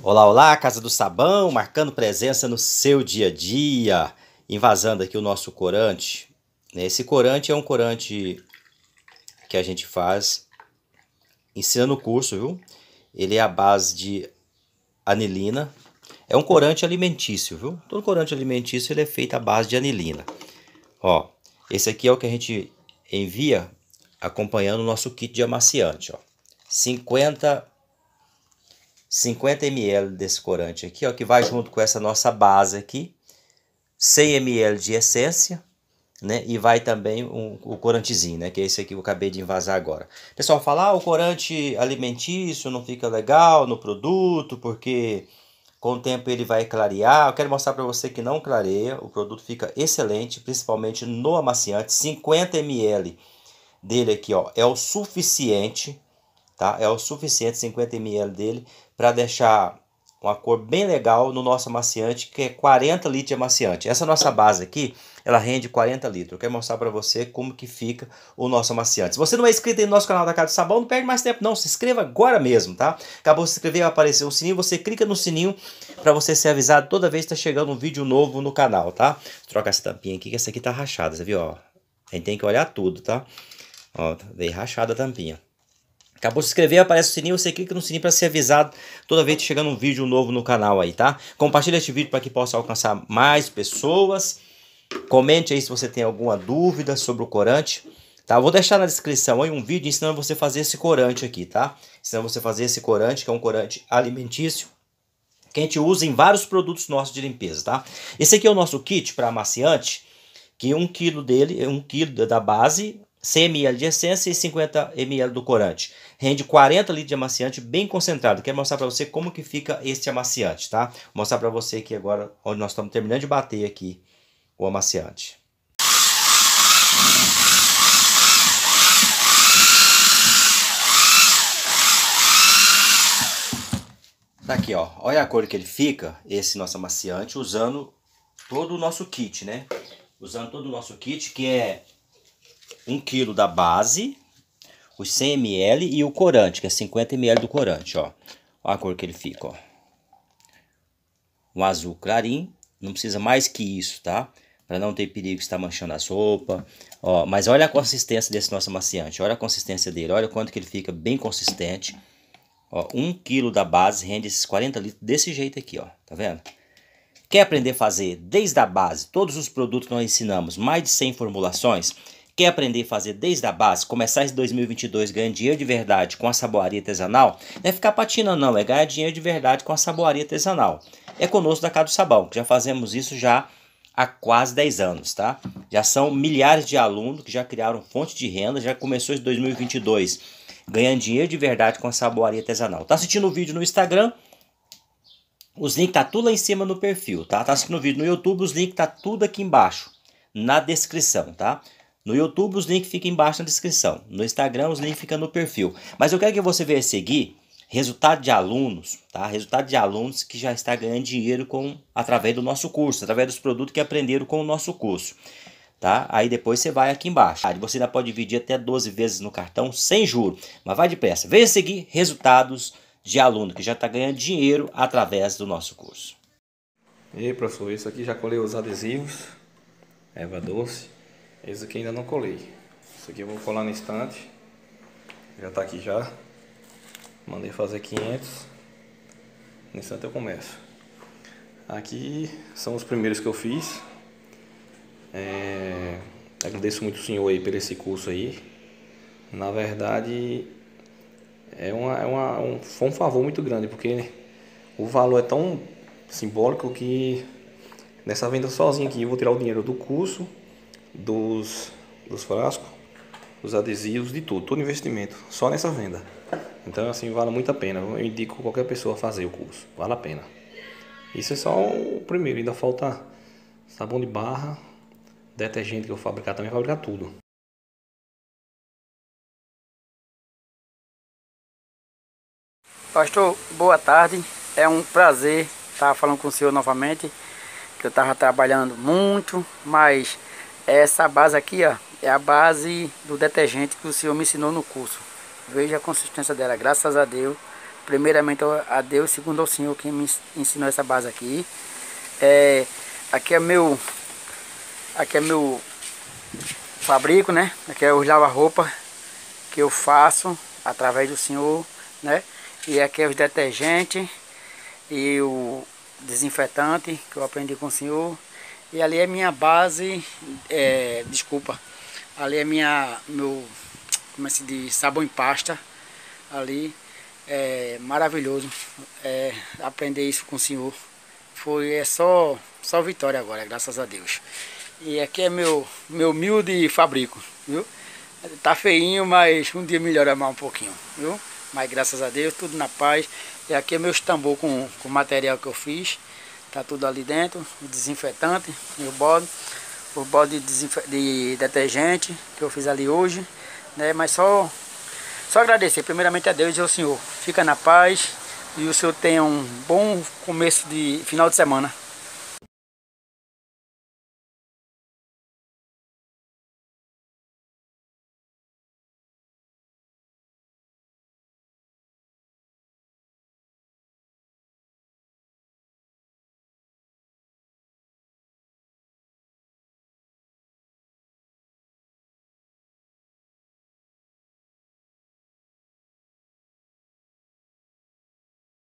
Olá, olá, Casa do Sabão, marcando presença no seu dia a dia, invasando aqui o nosso corante. Esse corante é um corante que a gente faz, ensina no curso, viu? Ele é a base de anilina, é um corante alimentício, viu? Todo corante alimentício ele é feito à base de anilina. Ó, esse aqui é o que a gente envia acompanhando o nosso kit de amaciante, ó. 50 50 ml desse corante aqui, ó, que vai junto com essa nossa base aqui, 100 ml de essência, né? E vai também um, o corantezinho, né? Que é esse aqui que eu acabei de invasar agora. Pessoal, falar ah, o corante alimentício não fica legal no produto, porque com o tempo ele vai clarear. Eu quero mostrar para você que não clareia, o produto fica excelente, principalmente no amaciante. 50 ml dele aqui, ó, é o suficiente, tá? É o suficiente 50 ml dele para deixar uma cor bem legal no nosso amaciante, que é 40 litros de amaciante. Essa nossa base aqui, ela rende 40 litros. Eu quero mostrar para você como que fica o nosso amaciante. Se você não é inscrito no nosso canal da Casa do Sabão, não perde mais tempo não, se inscreva agora mesmo, tá? Acabou de se inscrever, vai aparecer o sininho, você clica no sininho para você ser avisado toda vez que está chegando um vídeo novo no canal, tá? Troca essa tampinha aqui, que essa aqui tá rachada, você viu, ó? A gente tem que olhar tudo, tá? Ó, veio rachada a tampinha. Acabou de se inscrever, aparece o sininho, você clica no sininho para ser avisado toda vez que chegando um vídeo novo no canal aí, tá? Compartilha este vídeo para que possa alcançar mais pessoas. Comente aí se você tem alguma dúvida sobre o corante, tá? Vou deixar na descrição aí um vídeo ensinando você a fazer esse corante aqui, tá? Ensinando você a fazer esse corante, que é um corante alimentício, que a gente usa em vários produtos nossos de limpeza, tá? Esse aqui é o nosso kit para amaciante, que um quilo dele, um quilo da base, 100 ml de essência e 50 ml do corante. Rende 40 litros de amaciante bem concentrado. Quero mostrar para você como que fica este amaciante, tá? Vou mostrar para você aqui agora, onde nós estamos terminando de bater aqui o amaciante. Tá aqui, ó. Olha a cor que ele fica, esse nosso amaciante, usando todo o nosso kit, né? Usando todo o nosso kit, que é 1 kg da base, os 100 ml e o corante, que é 50 ml do corante, ó. Olha a cor que ele fica, ó. Um azul clarinho, não precisa mais que isso, tá? Para não ter perigo de estar manchando a sopa. Ó, mas olha a consistência desse nosso amaciante, olha a consistência dele, olha quanto que ele fica bem consistente. Ó, 1 kg da base rende esses 40 litros desse jeito aqui, ó. Tá vendo? Quer aprender a fazer desde a base todos os produtos que nós ensinamos, mais de 100 formulações? Quer aprender a fazer desde a base, começar esse 2022 ganhando dinheiro de verdade com a saboaria artesanal? Não é ficar patinando não, é ganhar dinheiro de verdade com a saboaria artesanal. É conosco da Casa do Sabão, que já fazemos isso já há quase 10 anos, tá? Já são milhares de alunos que já criaram fonte de renda, já começou esse 2022 ganhando dinheiro de verdade com a saboaria artesanal. Tá assistindo o vídeo no Instagram? Os links tá tudo lá em cima no perfil, tá? Tá assistindo o vídeo no YouTube, os links tá tudo aqui embaixo na descrição, tá? No YouTube os links ficam embaixo na descrição. No Instagram os links ficam no perfil. Mas eu quero que você venha seguir resultado de alunos, tá? Resultado de alunos que já está ganhando dinheiro com através do nosso curso, através dos produtos que aprenderam com o nosso curso. Tá? Aí depois você vai aqui embaixo. Você ainda pode dividir até 12 vezes no cartão sem juros. Mas vai depressa. Venha seguir resultados de aluno que já está ganhando dinheiro através do nosso curso. E aí, professor, isso aqui já colhei os adesivos, erva doce. Esse aqui ainda não colei. Isso aqui eu vou colar no estante. Já tá aqui já. Mandei fazer 500. No instante eu começo. Aqui são os primeiros que eu fiz. É, agradeço muito o senhor aí por esse curso aí. Na verdade, é uma, é uma, um, foi um favor muito grande, porque o valor é tão simbólico que nessa venda sozinha aqui eu vou tirar o dinheiro do curso dos, dos frascos, dos adesivos, de tudo, todo investimento, só nessa venda. Então, assim, vale muito a pena. Eu indico qualquer pessoa fazer o curso, vale a pena. Isso é só o primeiro, ainda falta sabão de barra, detergente que eu fabricar também, fabricar tudo. Pastor, boa tarde. É um prazer estar falando com o senhor novamente. Eu estava trabalhando muito, mas essa base aqui, ó, é a base do detergente que o senhor me ensinou no curso. Veja a consistência dela, graças a Deus. primeiramente a Deus, segundo ao Senhor que me ensinou essa base aqui. É, aqui é meu aqui é meu fabrico, né? Aqui é o lava-roupa que eu faço através do Senhor, né? E aqui é os detergentes e o desinfetante que eu aprendi com o Senhor. E ali é minha base, é, desculpa, ali é minha, meu, como é se diz, sabão em pasta, ali, é maravilhoso, é, aprender isso com o Senhor. Foi, é só, só vitória agora, graças a Deus. E aqui é meu, meu humilde fabrico, viu? Tá feinho, mas um dia melhora mais um pouquinho, viu? Mas graças a Deus, tudo na paz. E aqui é meu tambor com o material que eu fiz. Tá tudo ali dentro, o desinfetante, meu bode, o bode de, de detergente que eu fiz ali hoje, né? Mas só, só agradecer primeiramente a Deus e ao Senhor. Fica na paz e o Senhor tenha um bom começo de final de semana.